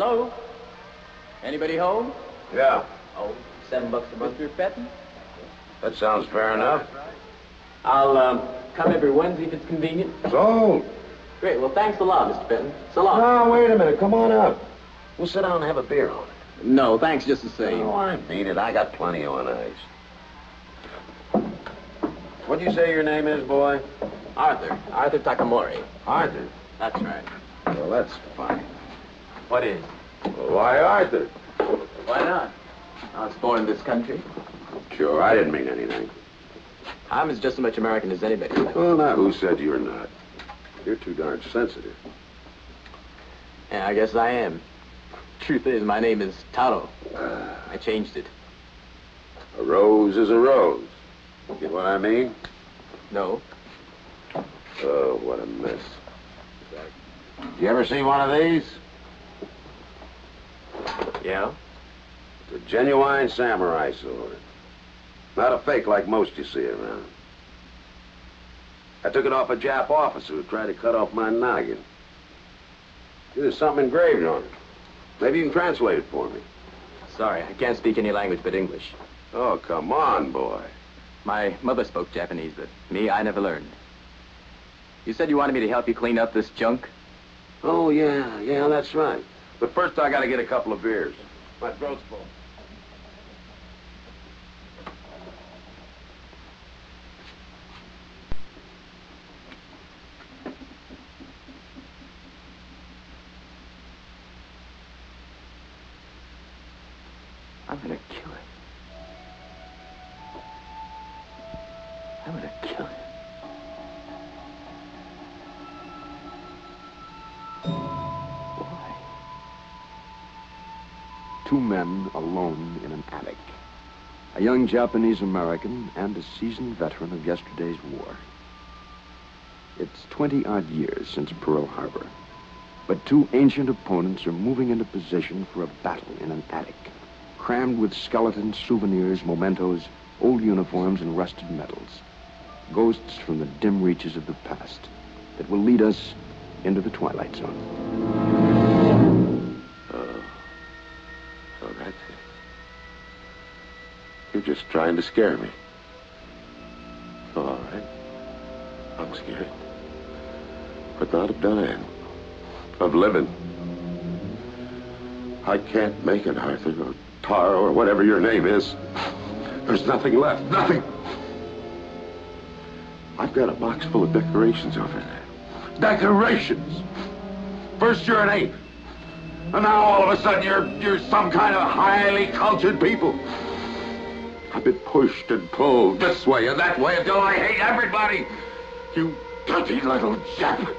Hello? Anybody home? Yeah, Oh, seven bucks a month. Mr. Fenton? that sounds fair enough. I'll um, come every Wednesday if it's convenient. Sold. Great. Well, thanks a lot, Mr. Fenton. So long. Now, wait a minute. Come on up. We'll sit down and have a beer on it. No, thanks just the same. Oh, I mean it. I got plenty on ice. What'd you say your name is, boy? Arthur. Arthur Takamori. Arthur. That's right. Well, that's fine. What is? Well, why Arthur? Why not? I was born in this country. Sure, I didn't mean anything. I'm as just as much American as anybody. Well, now, who said you're not? You're too darn sensitive. Yeah, I guess I am. Truth is, my name is Taro. Uh, I changed it. a rose is a rose. Get what I mean? No. Oh, what a mess. You ever see one of these? Yeah? It's a genuine samurai sword. Not a fake like most you see around. I took it off a Jap officer who tried to cut off my noggin. There's something engraved on it. Maybe you can translate it for me. Sorry, I can't speak any language but English. Oh, come on, boy. My mother spoke Japanese, but me, I never learned. You said you wanted me to help you clean up this junk? Oh, yeah, yeah, that's right. But first I gotta get a couple of beers. My throat's full. I'm gonna kill it. I'm gonna kill it. Two men alone in an attic. A young Japanese American and a seasoned veteran of yesterday's war. It's 20 odd years since Pearl Harbor. But two ancient opponents are moving into position for a battle in an attic, crammed with skeletons, souvenirs, mementos, old uniforms, and rusted medals. Ghosts from the dim reaches of the past that will lead us into the Twilight Zone. You're just trying to scare me. All right. I'm scared. But not of dying. Of living. I can't make it, Arthur, or Taro, or whatever your name is. There's nothing left. Nothing. I've got a box full of decorations over there. Decorations! First you're an ape. And now all of a sudden you're you're some kind of highly cultured people. I've been pushed and pulled this way and that way until I hate everybody. You dirty little Jap.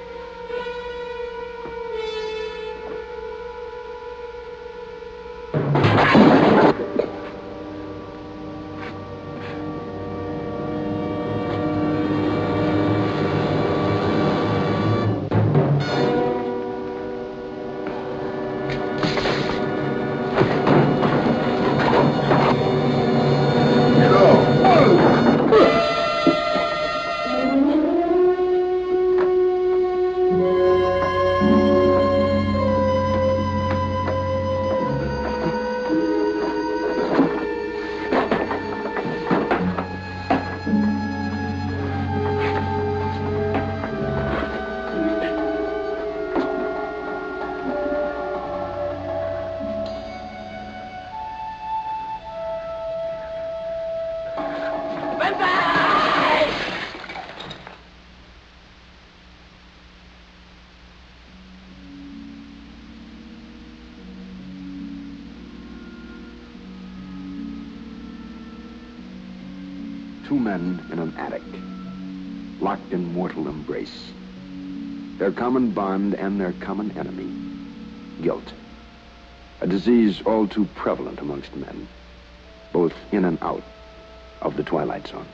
Two men in an attic, locked in mortal embrace. Their common bond and their common enemy, guilt. A disease all too prevalent amongst men, both in and out of the Twilight Zone.